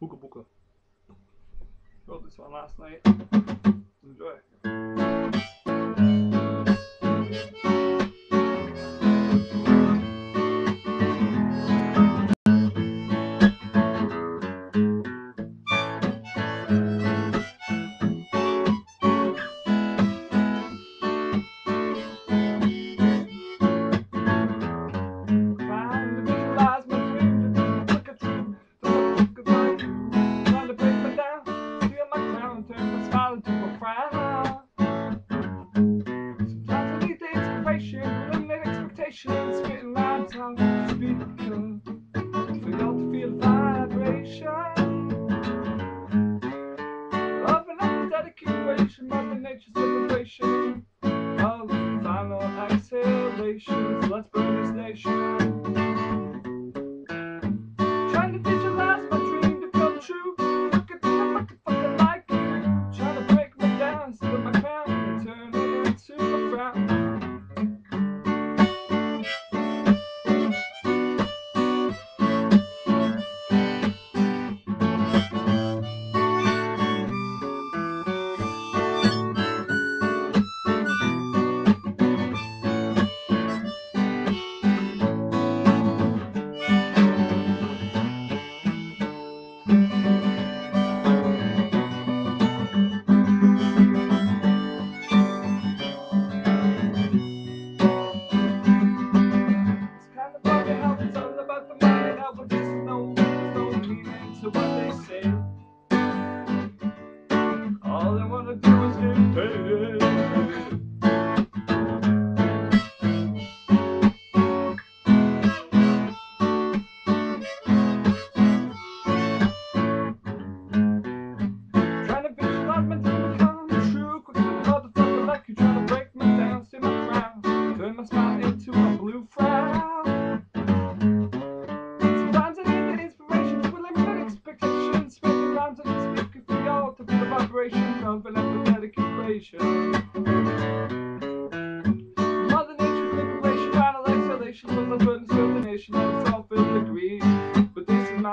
Hookah Booker. Wrote this one last night. Enjoy. patience written lines on speak. speaker. We don't feel vibration. Love and love dedication, mother nature's celebration. Of final exhalations, let's burn this nation. to what they say.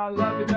I love it.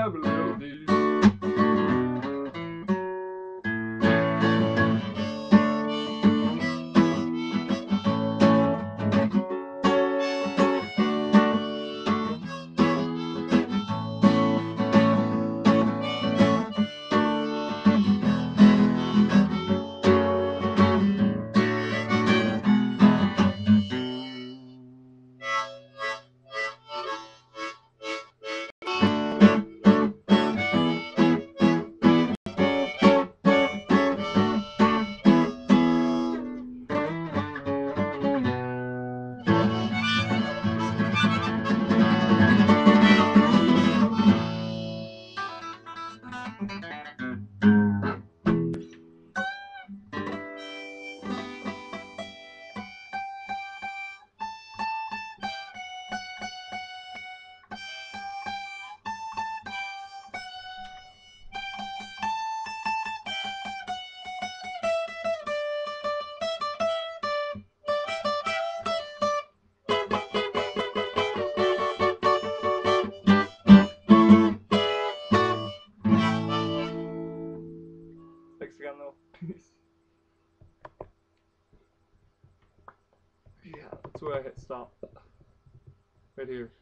Yeah, that's where I hit stop. Right here.